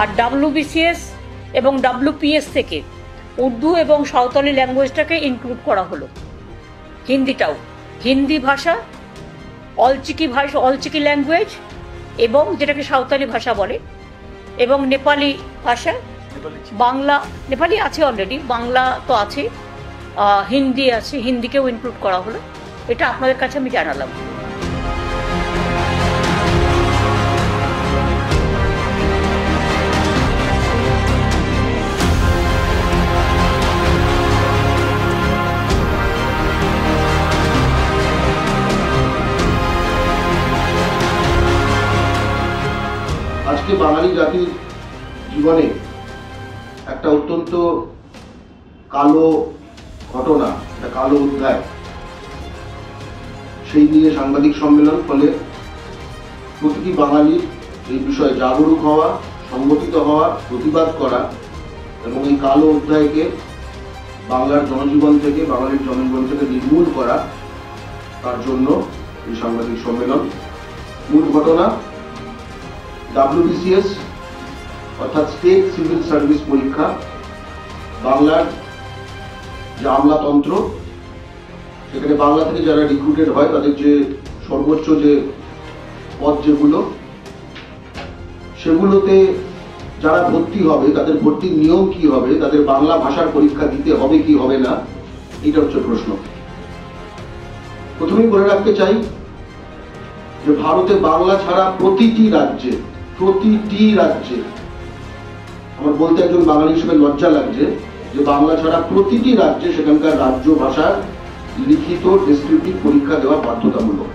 আর WBCS এবং WPS থেকে উর্দু এবং সাঁওতালি ল্যাঙ্গুয়েজটাকে ইনক্লুড করা হলো। হিন্দিটাও। হিন্দি ভাষা অলচিকি ভাষা অলচিকি ল্যাঙ্গুয়েজ এবং যেটাকে সাঁওতালি ভাষা বলে এবং নেপালি ভাষা। বাংলা নেপালি আছে অলরেডি বাংলা তো আছে। হিন্দি আছে হিন্দিকেও ইনক্লুড করা হলো। এটা আপনাদের কাছে আমি জানালাম। আজকে বাঙালি জাতির জীবনে একটা অত্যন্ত কালো ঘটনা, একটা কালো অধ্যায়। সেই নিয়ে সাংবাদিক সম্মেলন, ফলে প্রতিটি বাঙালির এই বিষয়ে জাগরুক হওয়া, সংগঠিত হওয়া, প্রতিবাদ করা এবং এই কালো অধ্যায়কে বাংলার জনজীবন থেকে, বাঙালির জনজীবন থেকে নির্মূল করা, তার জন্য এই সাংবাদিক সম্মেলন মূল ঘটনা। ডাব্লিউবিসিএস অর্থাৎ স্টেট সিভিল সার্ভিস পরীক্ষা, বাংলার যে আমলাতন্ত্র, সেখানে বাংলা থেকে যারা রিক্রুটেড হয়, তাদের যে সর্বোচ্চ যে পদ যেগুলো, সেগুলোতে যারা ভর্তি হবে, তাদের ভর্তির নিয়ম কি হবে, তাদের বাংলা ভাষার পরীক্ষা দিতে হবে কি হবে না, এটা হচ্ছে প্রশ্ন। প্রথমেই বলে রাখতে চাই যে ভারতে বাংলা ছাড়া প্রতিটি রাজ্যে প্রতিটি রাজ্যে, আমার বলতে একজন বাঙালি হিসেবে লজ্জা লাগছে যে বাংলা ছাড়া প্রতিটি রাজ্যে সেখানকার রাজ্য ভাষার লিখিত ডেসক্রিপটিভ পরীক্ষা দেওয়া বাধ্যতামূলক।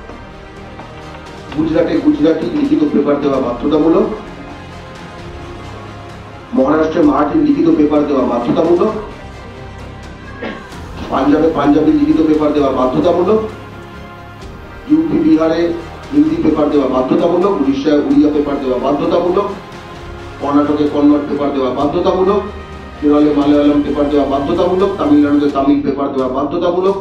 গুজরাটে গুজরাটি লিখিত পেপার দেওয়া বাধ্যতামূলক। মহারাষ্ট্রে মারাঠির লিখিত পেপার দেওয়া বাধ্যতামূলক। পাঞ্জাবে পাঞ্জাবি লিখিত পেপার দেওয়া বাধ্যতামূলক। ইউপি বিহারে হিন্দি পেপার দেওয়া বাধ্যতামূলক উড়িষ্যায় উড়িয়া পেপার দেওয়া বাধ্যতামূলক, কর্ণাটকে কন্নড় পেপার দেওয়া বাধ্যতামূলক, কেরলে মালয়ালম পেপার দেওয়া বাধ্যতামূলক, তামিলনাড়ুতে তামিল পেপার দেওয়া বাধ্যতামূলক,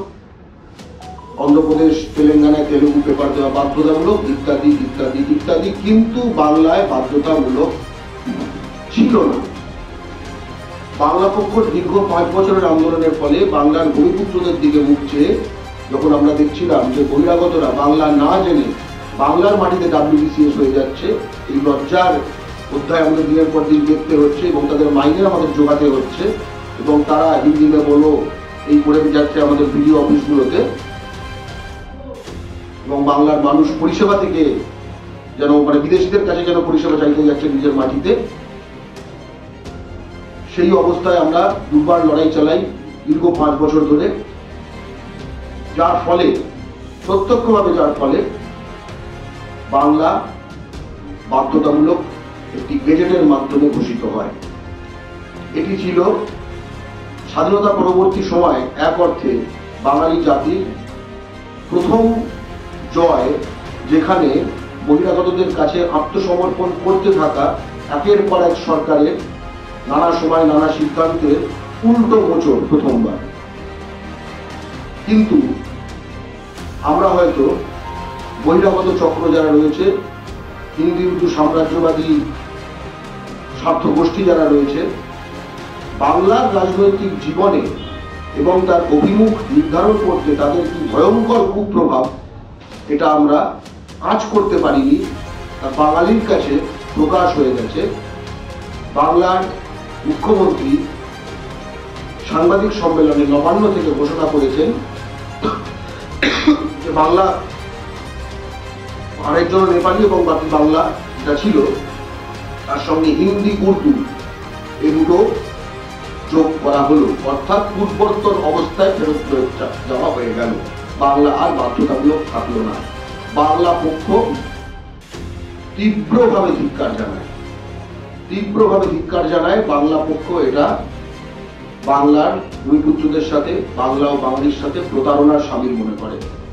অন্ধ্রপ্রদেশ, তেলেঙ্গানায় তেলুগু পেপার দেওয়া বাধ্যতামূলক, ইত্যাদি ইত্যাদি ইত্যাদি। কিন্তু বাংলায় বাধ্যতামূলক ছিল না। বাংলা পক্ষ দীর্ঘ পাঁচ বছরের আন্দোলনের ফলে বাংলার ভূমিপুত্রদের দিকে মুখ চেয়ে, যখন আমরা দেখছিলাম যে বহিরাগতরা বাংলা না জেনে বাংলার মাটিতে ডাব্লিউবিসিএস হয়ে যাচ্ছে। এই লজ্জার অধ্যায় আমাদের দিনের পর দিন দেখতে হচ্ছে এবং তাদের মাইনে আমাদের যোগাতে হচ্ছে এবং তারা হিন্দিতে বলো, এই করে যাচ্ছে আমাদের বিডিও অফিসগুলোতে। এবং বাংলার মানুষ পরিষেবা থেকে যেন মানে বিদেশিদের কাছে যেন পরিষেবা চাইতে যাচ্ছে নিজের মাটিতে। সেই অবস্থায় আমরা দুবার লড়াই চালাই দীর্ঘ পাঁচ বছর ধরে। যার ফলে, প্রত্যক্ষভাবে যার ফলে বাংলা বাধ্যতামূলক একটি গেজেটের মাধ্যমে ঘোষিত হয়। এটি ছিল স্বাধীনতা পরবর্তী সময় এক অর্থে বাঙালি জাতির প্রথম জয়, যেখানে বহিরাগতদের কাছে আত্মসমর্পণ করতে থাকা একের পর এক সরকারের নানা সময় নানা সিদ্ধান্তের উল্টো মোচর প্রথমবার। কিন্তু আমরা হয়তো বহিরাগত চক্র যারা রয়েছে, হিন্দি উর্দু সাম্রাজ্যবাদী স্বার্থ গোষ্ঠী যারা রয়েছে, বাংলার রাজনৈতিক জীবনে এবং তার অভিমুখ নির্ধারণ করতে তাদের কি ভয়ঙ্কর কুপ্রভাব, এটা আমরা আজ করতে পারিনি বাঙালির কাছে প্রকাশ হয়ে গেছে। বাংলার মুখ্যমন্ত্রী সাংবাদিক সম্মেলনে নবান্ন থেকে ঘোষণা করেছেন যে বাংলা আরেকজন নেপালি এবং বাকি বাংলা যেটা ছিল, তার সঙ্গে হিন্দি, উর্দু, এই দুটো যোগ করা হলো। অর্থাৎ পূর্বর্তন অবস্থায় ফেরত ফেরত যা- যাওয়া হয়ে গেল। বাংলা আর বাধ্যতামূলক থাকল না। বাংলা পক্ষ তীব্রভাবে ধিক্কার জানায়। তীব্রভাবে ধিক্কার জানায় বাংলা পক্ষ এটা। বাংলার ভূমিপুত্রদের সাথে, বাংলা ও বাঙালির সাথে প্রতারণার সামিল মনে করে।